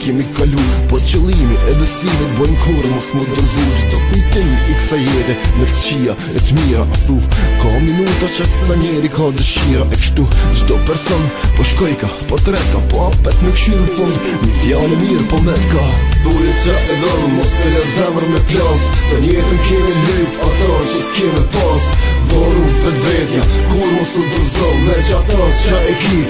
Kemi kalu, po qëllimi e dëshira Bojnë kurrë mos m'u dorzu Çdo kujtim i kësaj jete Në të kqija e të mira A thu, ka minuta që të sa njeri Ka dëshira e kështu Çdo person, po shkojka, po të rrejka Po apet në këshirë në fund Një fjalë e mirë, po metka Thuje ça e don, mos e le zemrën me plas Të njejtën kemi lyp, ato që s'kemi pas Bonu vetvetja, kurrë mos u dorzo Me qato që e ki,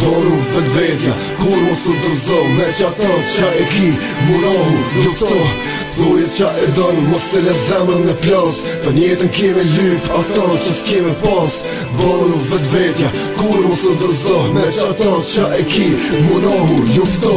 Bonu vetvetja, kurrë mos u dorzo Me qato që e ki, munohu, lufto Thuje ça e don, mos e le zemrën me plos Të njejtën kime lyp, ato që s'kime pos Bonu vetvetja, kurrë mos u dorzo Me qato që e ki, munohu, lufto